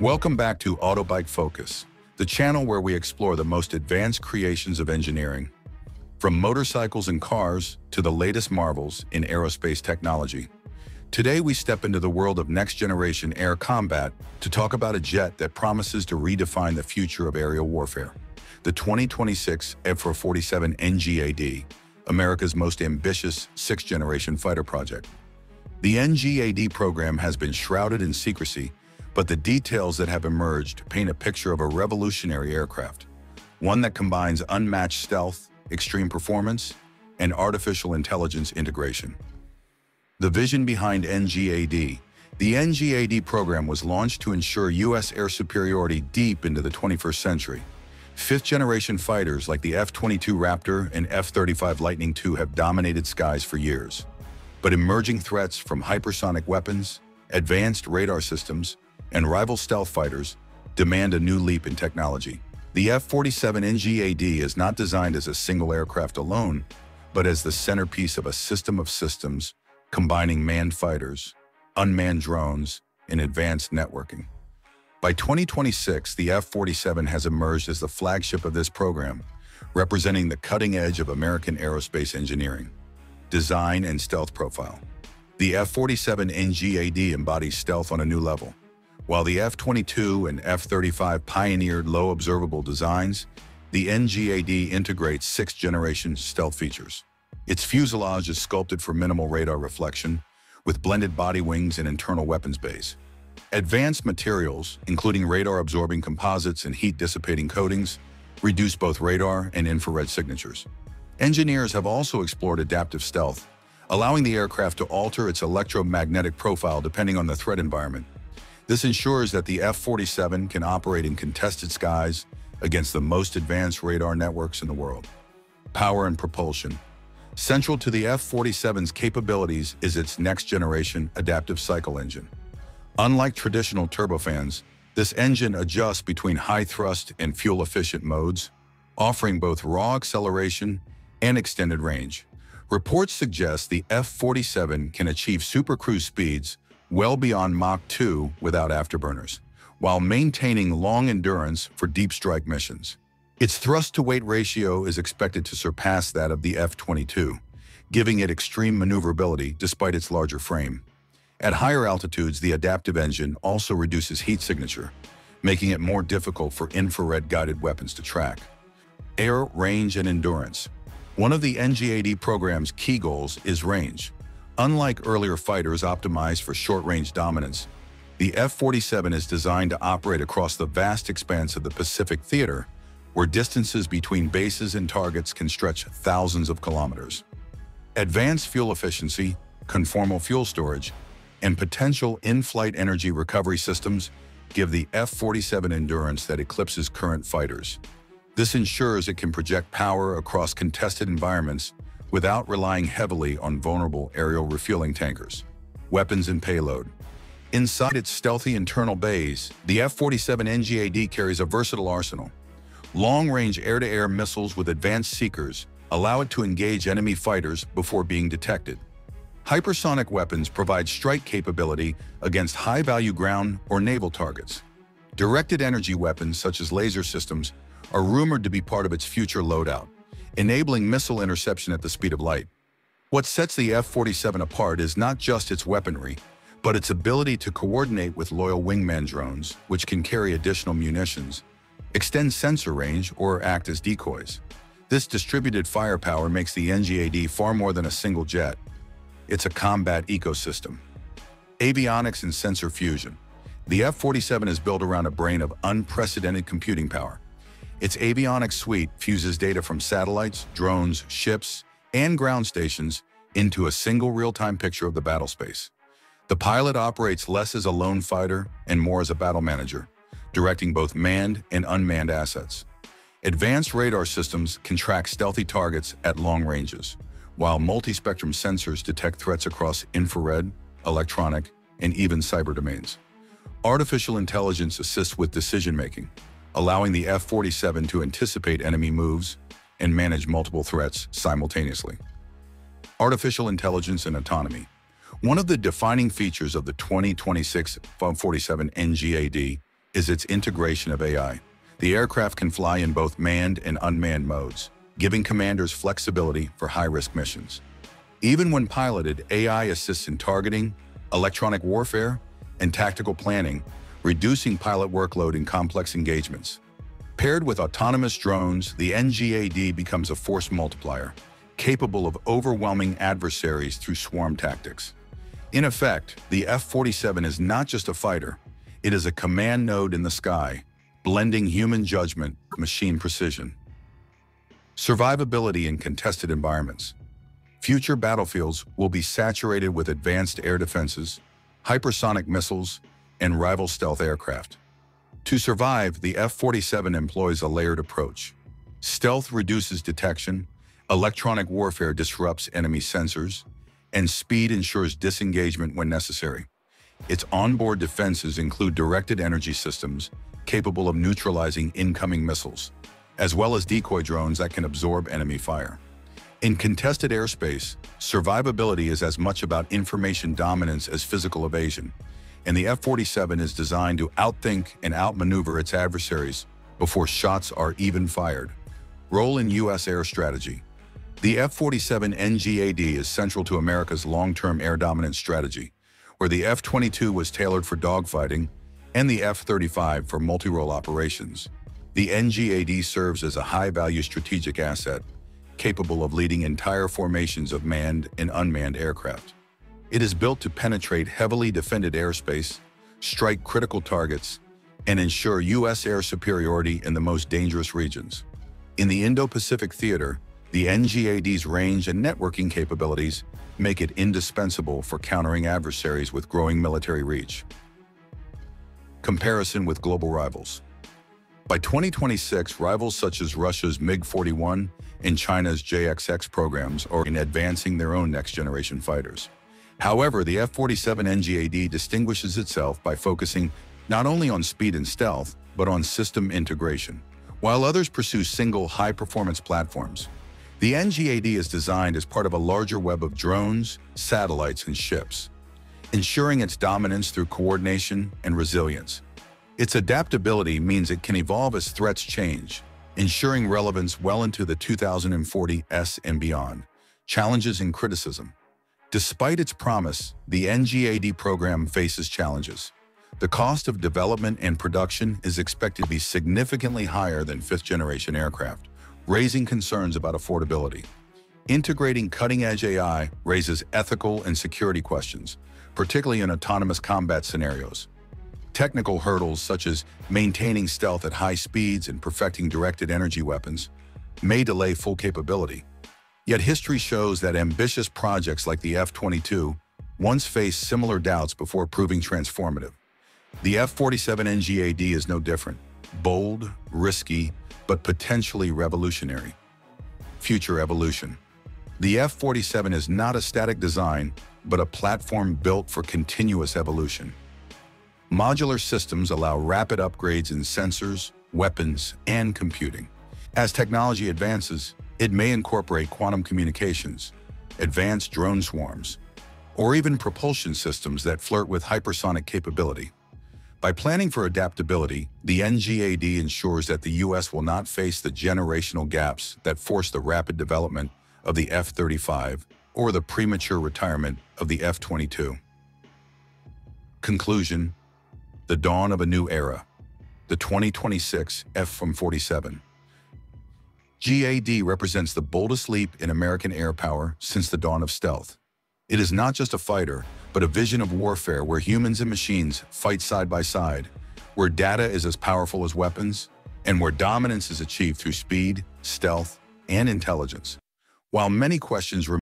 Welcome back to Auto Bike Focus, the channel where we explore the most advanced creations of engineering. From motorcycles and cars to the latest marvels in aerospace technology. Today we step into the world of next-generation air combat to talk about a jet that promises to redefine the future of aerial warfare. The 2026 F-47 NGAD, America's most ambitious sixth-generation fighter project. The NGAD program has been shrouded in secrecy but the details that have emerged paint a picture of a revolutionary aircraft, one that combines unmatched stealth, extreme performance, and artificial intelligence integration. The vision behind NGAD The NGAD program was launched to ensure U.S. air superiority deep into the 21st century. Fifth-generation fighters like the F-22 Raptor and F-35 Lightning II have dominated skies for years. But emerging threats from hypersonic weapons, advanced radar systems, and rival stealth fighters demand a new leap in technology. The F-47 NGAD is not designed as a single aircraft alone, but as the centerpiece of a system of systems combining manned fighters, unmanned drones, and advanced networking. By 2026, the F-47 has emerged as the flagship of this program, representing the cutting edge of American aerospace engineering, design, and stealth profile. The F-47 NGAD embodies stealth on a new level, while the F-22 and F-35 pioneered low observable designs, the NGAD integrates sixth-generation stealth features. Its fuselage is sculpted for minimal radar reflection, with blended body wings and internal weapons bays. Advanced materials, including radar-absorbing composites and heat-dissipating coatings, reduce both radar and infrared signatures. Engineers have also explored adaptive stealth, allowing the aircraft to alter its electromagnetic profile depending on the threat environment. This ensures that the F-47 can operate in contested skies against the most advanced radar networks in the world. Power and propulsion. Central to the F-47's capabilities is its next-generation adaptive cycle engine. Unlike traditional turbofans, this engine adjusts between high-thrust and fuel-efficient modes, offering both raw acceleration and extended range. Reports suggest the F-47 can achieve supercruise speeds well beyond Mach 2 without afterburners, while maintaining long endurance for deep strike missions. Its thrust-to-weight ratio is expected to surpass that of the F-22, giving it extreme maneuverability despite its larger frame. At higher altitudes, the adaptive engine also reduces heat signature, making it more difficult for infrared-guided weapons to track. Air, range, and endurance. One of the NGAD program's key goals is range. Unlike earlier fighters optimized for short-range dominance, the F-47 is designed to operate across the vast expanse of the Pacific Theater, where distances between bases and targets can stretch thousands of kilometers. Advanced fuel efficiency, conformal fuel storage, and potential in-flight energy recovery systems give the F-47 endurance that eclipses current fighters. This ensures it can project power across contested environments without relying heavily on vulnerable aerial refueling tankers. Weapons and payload. Inside its stealthy internal bays, the F-47 NGAD carries a versatile arsenal. Long-range air-to-air missiles with advanced seekers allow it to engage enemy fighters before being detected. Hypersonic weapons provide strike capability against high-value ground or naval targets. Directed energy weapons such as laser systems are rumored to be part of its future loadout enabling missile interception at the speed of light. What sets the F-47 apart is not just its weaponry, but its ability to coordinate with loyal wingman drones, which can carry additional munitions, extend sensor range, or act as decoys. This distributed firepower makes the NGAD far more than a single jet. It's a combat ecosystem. Avionics and sensor fusion. The F-47 is built around a brain of unprecedented computing power. Its avionics suite fuses data from satellites, drones, ships, and ground stations into a single real-time picture of the battle space. The pilot operates less as a lone fighter and more as a battle manager, directing both manned and unmanned assets. Advanced radar systems can track stealthy targets at long ranges, while multi-spectrum sensors detect threats across infrared, electronic, and even cyber domains. Artificial intelligence assists with decision-making, allowing the F-47 to anticipate enemy moves and manage multiple threats simultaneously. Artificial intelligence and autonomy. One of the defining features of the 2026 F-47 NGAD is its integration of AI. The aircraft can fly in both manned and unmanned modes, giving commanders flexibility for high-risk missions. Even when piloted, AI assists in targeting, electronic warfare, and tactical planning, reducing pilot workload in complex engagements. Paired with autonomous drones, the NGAD becomes a force multiplier, capable of overwhelming adversaries through swarm tactics. In effect, the F-47 is not just a fighter, it is a command node in the sky, blending human judgment with machine precision. Survivability in contested environments. Future battlefields will be saturated with advanced air defenses, hypersonic missiles, and rival stealth aircraft. To survive, the F-47 employs a layered approach. Stealth reduces detection, electronic warfare disrupts enemy sensors, and speed ensures disengagement when necessary. Its onboard defenses include directed energy systems capable of neutralizing incoming missiles, as well as decoy drones that can absorb enemy fire. In contested airspace, survivability is as much about information dominance as physical evasion, and the F-47 is designed to outthink and outmaneuver its adversaries before shots are even fired. Role in U.S. air strategy. The F-47 NGAD is central to America's long-term air dominance strategy, where the F-22 was tailored for dogfighting and the F-35 for multi-role operations. The NGAD serves as a high-value strategic asset, capable of leading entire formations of manned and unmanned aircraft. It is built to penetrate heavily defended airspace, strike critical targets, and ensure U.S. air superiority in the most dangerous regions. In the Indo-Pacific theater, the NGAD's range and networking capabilities make it indispensable for countering adversaries with growing military reach. Comparison with global rivals. By 2026, rivals such as Russia's MiG-41 and China's J-XX programs are in advancing their own next-generation fighters. However, the F-47 NGAD distinguishes itself by focusing not only on speed and stealth, but on system integration. While others pursue single high-performance platforms, the NGAD is designed as part of a larger web of drones, satellites, and ships, ensuring its dominance through coordination and resilience. Its adaptability means it can evolve as threats change, ensuring relevance well into the 2040s and beyond. Challenges and criticism. Despite its promise, the NGAD program faces challenges. The cost of development and production is expected to be significantly higher than fifth-generation aircraft, raising concerns about affordability. Integrating cutting-edge AI raises ethical and security questions, particularly in autonomous combat scenarios. Technical hurdles such as maintaining stealth at high speeds and perfecting directed energy weapons may delay full capability. Yet history shows that ambitious projects like the F-22 once faced similar doubts before proving transformative. The F-47 NGAD is no different. Bold, risky, but potentially revolutionary. Future evolution. The F-47 is not a static design, but a platform built for continuous evolution. Modular systems allow rapid upgrades in sensors, weapons, and computing. As technology advances, it may incorporate quantum communications, advanced drone swarms, or even propulsion systems that flirt with hypersonic capability. By planning for adaptability, the NGAD ensures that the U.S. will not face the generational gaps that forced the rapid development of the F-35 or the premature retirement of the F-22. Conclusion the dawn of a new era, the 2026 F-47. NGAD represents the boldest leap in American air power since the dawn of stealth. It is not just a fighter, but a vision of warfare where humans and machines fight side by side, where data is as powerful as weapons, and where dominance is achieved through speed, stealth, and intelligence. While many questions remain